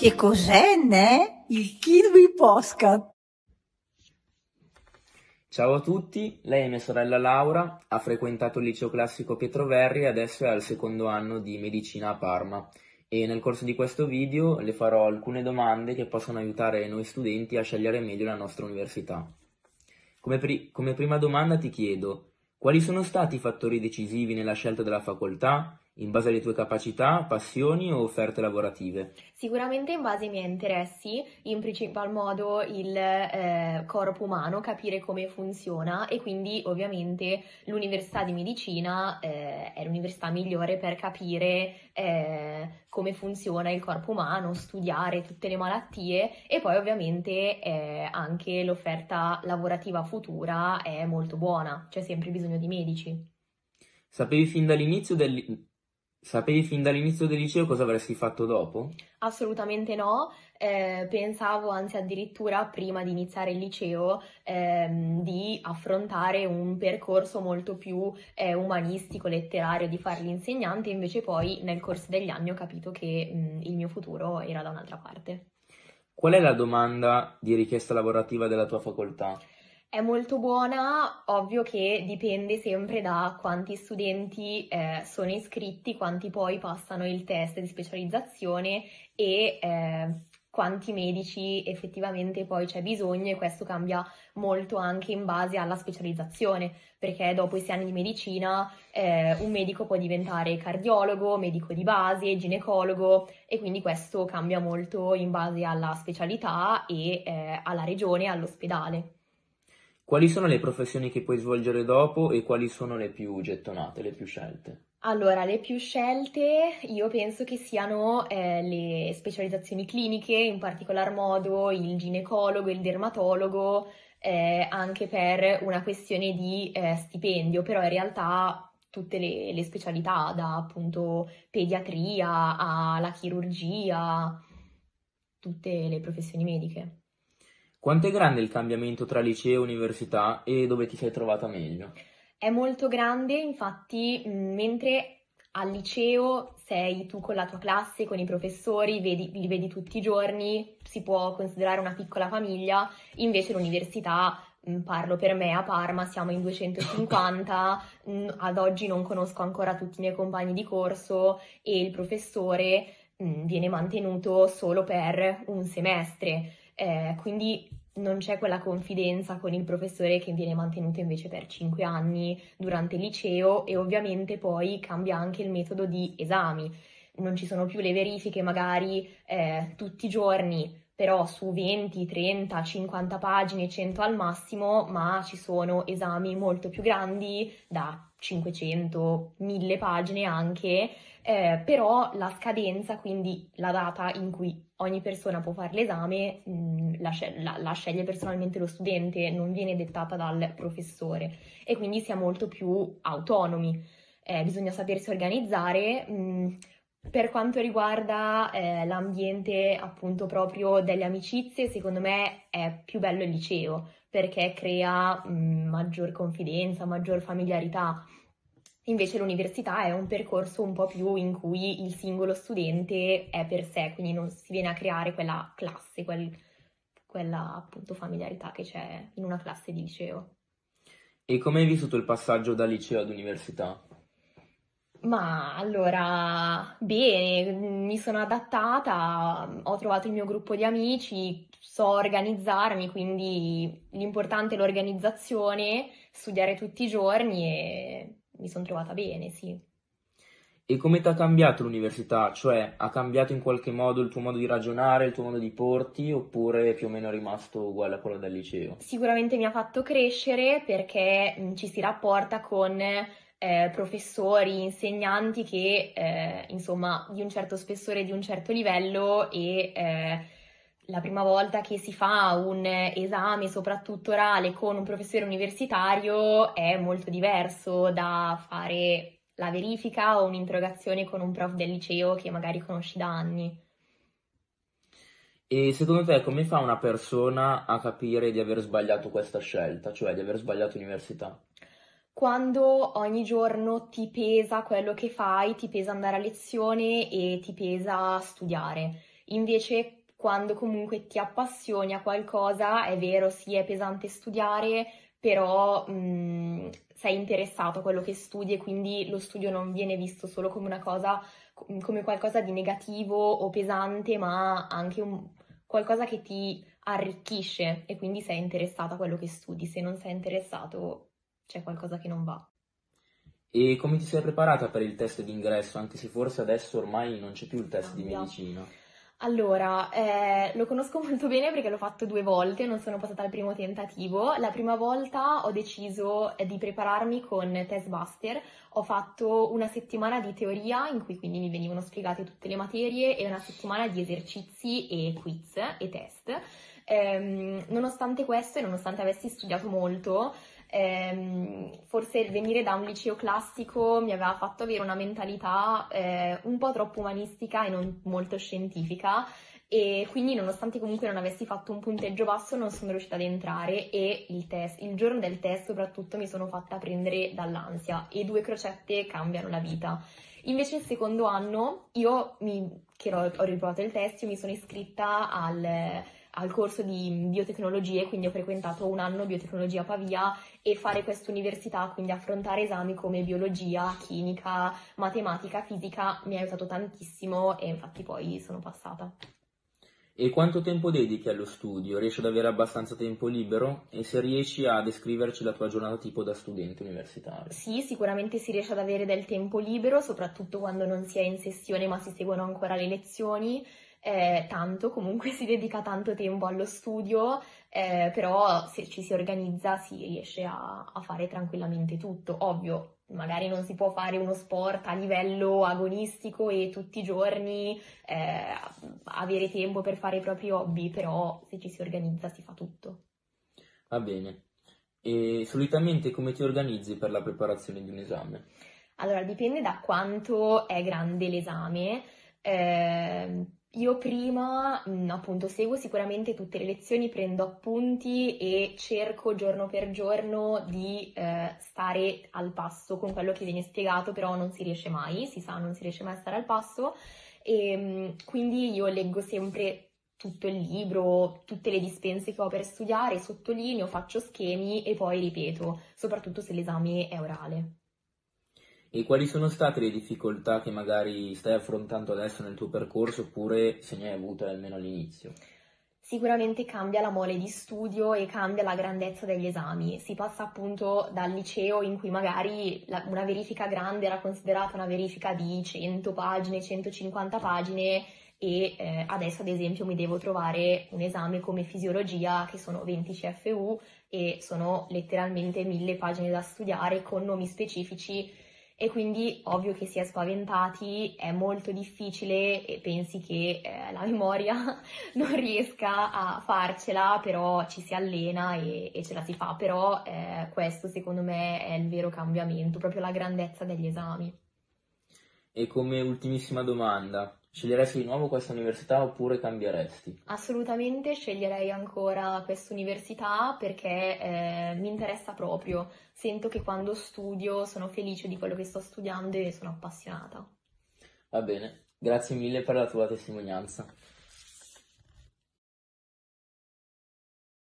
Che cos'è, ne? Il Kiwi Postcard. Ciao a tutti, lei è mia sorella Laura, ha frequentato il liceo classico Pietro Verri e adesso è al secondo anno di medicina a Parma e nel corso di questo video le farò alcune domande che possono aiutare noi studenti a scegliere meglio la nostra università. Come, pri- come prima domanda ti chiedo, quali sono stati i fattori decisivi nella scelta della facoltà in base alle tue capacità, passioni o offerte lavorative? Sicuramente in base ai miei interessi, in principal modo il eh, corpo umano, capire come funziona e quindi ovviamente l'università di medicina eh, è l'università migliore per capire eh, come funziona il corpo umano, studiare tutte le malattie e poi ovviamente eh, anche l'offerta lavorativa futura è molto buona, c'è sempre bisogno di medici. Sapevi fin dall'inizio del, Sapevi fin dall'inizio del liceo cosa avresti fatto dopo? Assolutamente no, eh, pensavo anzi addirittura prima di iniziare il liceo ehm, di affrontare un percorso molto più eh, umanistico, letterario, di fare l'insegnante, invece poi nel corso degli anni ho capito che mh, il mio futuro era da un'altra parte. Qual è la domanda di richiesta lavorativa della tua facoltà? È molto buona, ovvio che dipende sempre da quanti studenti eh, sono iscritti, quanti poi passano il test di specializzazione e eh, quanti medici effettivamente poi c'è bisogno e questo cambia molto anche in base alla specializzazione, perché dopo i sei anni di medicina eh, un medico può diventare cardiologo, medico di base, ginecologo e quindi questo cambia molto in base alla specialità e eh, alla regione all'ospedale. Quali sono le professioni che puoi svolgere dopo e quali sono le più gettonate, le più scelte? Allora, le più scelte io penso che siano eh, le specializzazioni cliniche, in particolar modo il ginecologo, il dermatologo, eh, anche per una questione di eh, stipendio, però in realtà tutte le, le specialità, da appunto pediatria alla chirurgia, tutte le professioni mediche. Quanto è grande il cambiamento tra liceo e università e dove ti sei trovata meglio? È molto grande, infatti, mentre al liceo sei tu con la tua classe, con i professori, vedi, li vedi tutti i giorni, si può considerare una piccola famiglia, invece l'università, parlo per me a Parma, siamo in 250, ad oggi non conosco ancora tutti i miei compagni di corso e il professore viene mantenuto solo per un semestre eh, quindi non c'è quella confidenza con il professore che viene mantenuta invece per 5 anni durante il liceo e ovviamente poi cambia anche il metodo di esami. Non ci sono più le verifiche magari eh, tutti i giorni, però su 20, 30, 50 pagine, 100 al massimo, ma ci sono esami molto più grandi da 500, 1000 pagine anche, eh, però la scadenza, quindi la data in cui ogni persona può fare l'esame, mm, la, la, la, sceglie personalmente lo studente, non viene dettata dal professore e quindi si è molto più autonomi. Eh, bisogna sapersi organizzare. Mh, mm, per quanto riguarda eh, l'ambiente appunto proprio delle amicizie, secondo me è più bello il liceo perché crea mh, mm, maggior confidenza, maggior familiarità. Invece l'università è un percorso un po' più in cui il singolo studente è per sé, quindi non si viene a creare quella classe, quel, quella appunto familiarità che c'è in una classe di liceo. E come hai vissuto il passaggio da liceo ad università? Ma allora, bene, mi sono adattata, ho trovato il mio gruppo di amici, so organizzarmi, quindi l'importante è l'organizzazione, studiare tutti i giorni e mi sono trovata bene, sì. E come ti ha cambiato l'università? Cioè, ha cambiato in qualche modo il tuo modo di ragionare, il tuo modo di porti, oppure più o meno è rimasto uguale a quello del liceo? Sicuramente mi ha fatto crescere perché mh, ci si rapporta con eh, professori, insegnanti che, eh, insomma, di un certo spessore, di un certo livello e eh, la prima volta che si fa un esame, soprattutto orale, con un professore universitario è molto diverso da fare la verifica o un'interrogazione con un prof del liceo che magari conosci da anni. E secondo te come fa una persona a capire di aver sbagliato questa scelta, cioè di aver sbagliato università? Quando ogni giorno ti pesa quello che fai, ti pesa andare a lezione e ti pesa studiare Invece quando comunque ti appassioni a qualcosa, è vero, sì, è pesante studiare, però mh, sei interessato a quello che studi e quindi lo studio non viene visto solo come una cosa, come qualcosa di negativo o pesante, ma anche un, qualcosa che ti arricchisce e quindi sei interessato a quello che studi. Se non sei interessato, c'è qualcosa che non va. E come ti sei preparata per il test d'ingresso, anche se forse adesso ormai non c'è più il test Cambia. di medicina? Allora, eh, lo conosco molto bene perché l'ho fatto due volte, non sono passata al primo tentativo. La prima volta ho deciso eh, di prepararmi con Testbuster. Ho fatto una settimana di teoria in cui quindi mi venivano spiegate tutte le materie e una settimana di esercizi e quiz e test. Ehm, nonostante questo e nonostante avessi studiato molto, ehm, forse venire da un liceo classico mi aveva fatto avere una mentalità eh, un po' troppo umanistica e non molto scientifica e quindi nonostante comunque non avessi fatto un punteggio basso non sono riuscita ad entrare e il, test, il giorno del test soprattutto mi sono fatta prendere dall'ansia e due crocette cambiano la vita. Invece il secondo anno io mi, che ho, ho riprovato il test, io mi sono iscritta al al corso di biotecnologie, quindi ho frequentato un anno biotecnologia a Pavia e fare questa università, quindi affrontare esami come biologia, chimica, matematica, fisica mi ha aiutato tantissimo e infatti poi sono passata. E quanto tempo dedichi allo studio? Riesci ad avere abbastanza tempo libero? E se riesci a descriverci la tua giornata tipo da studente universitario? Sì, sicuramente si riesce ad avere del tempo libero, soprattutto quando non si è in sessione ma si seguono ancora le lezioni eh, tanto, comunque si dedica tanto tempo allo studio, eh, però se ci si organizza si riesce a, a, fare tranquillamente tutto. Ovvio, magari non si può fare uno sport a livello agonistico e tutti i giorni eh, avere tempo per fare i propri hobby, però se ci si organizza si fa tutto. Va bene. E solitamente come ti organizzi per la preparazione di un esame? Allora, dipende da quanto è grande l'esame. Eh, io prima, mh, appunto, seguo sicuramente tutte le lezioni, prendo appunti e cerco giorno per giorno di eh, stare al passo con quello che viene spiegato, però non si riesce mai, si sa, non si riesce mai a stare al passo. E mh, quindi io leggo sempre tutto il libro, tutte le dispense che ho per studiare, sottolineo, faccio schemi e poi ripeto, soprattutto se l'esame è orale. E quali sono state le difficoltà che magari stai affrontando adesso nel tuo percorso oppure se ne hai avute almeno all'inizio? Sicuramente cambia la mole di studio e cambia la grandezza degli esami. Si passa appunto dal liceo in cui magari la, una verifica grande era considerata una verifica di 100 pagine, 150 pagine e eh, adesso ad esempio mi devo trovare un esame come fisiologia che sono 20 CFU e sono letteralmente mille pagine da studiare con nomi specifici e quindi ovvio che si è spaventati, è molto difficile e pensi che eh, la memoria non riesca a farcela, però ci si allena e, e ce la si fa, però eh, questo secondo me è il vero cambiamento, proprio la grandezza degli esami. E come ultimissima domanda, Sceglieresti di nuovo questa università oppure cambieresti? Assolutamente sceglierei ancora questa università perché eh, mi interessa proprio. Sento che quando studio sono felice di quello che sto studiando e sono appassionata. Va bene, grazie mille per la tua testimonianza.